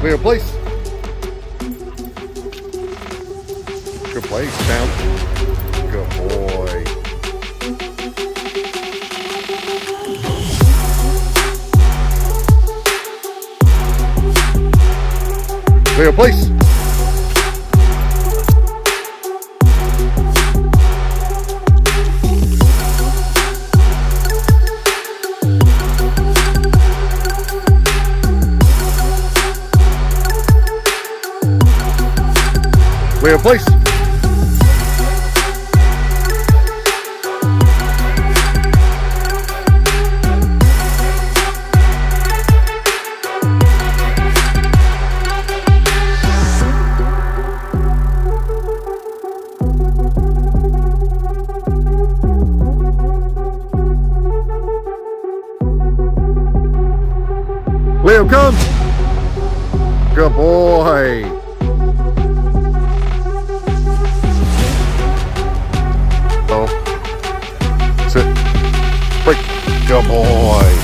Clear place. Good place, Town. Good boy. Clear place. Clear place. Leo, come. Good boy. Sit. Break. Good boy.